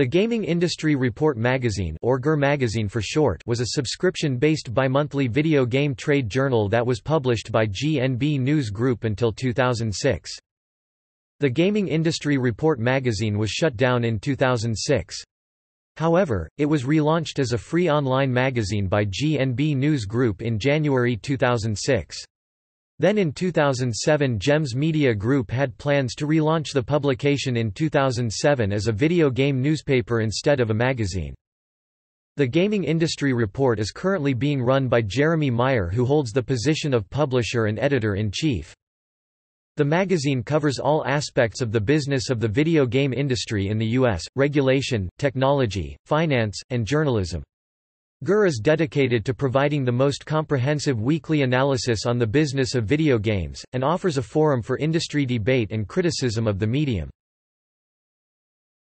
The Gaming Industry Report magazine or GIR magazine for short was a subscription-based bimonthly video game trade journal that was published by GNB News Group until 2006. The Gaming Industry Report magazine was shut down in 2006. However, it was relaunched as a free online magazine by GNB News Group in January 2006. Then in 2007 JEMS Media Group had plans to relaunch the publication in 2007 as a video game newspaper instead of a magazine. The Gaming Industry Report is currently being run by Jeremy Meyer who holds the position of publisher and editor-in-chief. The magazine covers all aspects of the business of the video game industry in the U.S., regulation, technology, finance, and journalism. GIR is dedicated to providing the most comprehensive weekly analysis on the business of video games, and offers a forum for industry debate and criticism of the medium.